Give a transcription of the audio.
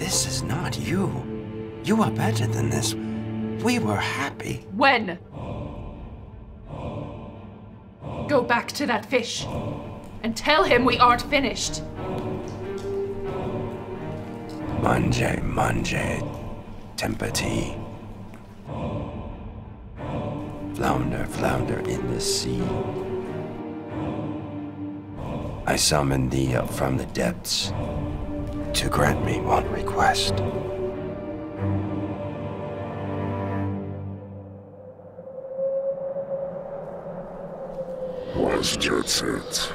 This is not you. You are better than this. We were happy. When? Go back to that fish and tell him we aren't finished. Mandje, mandje, tempati. Flounder, flounder in the sea. I summon thee up from the depths to grant me one request. Was just it.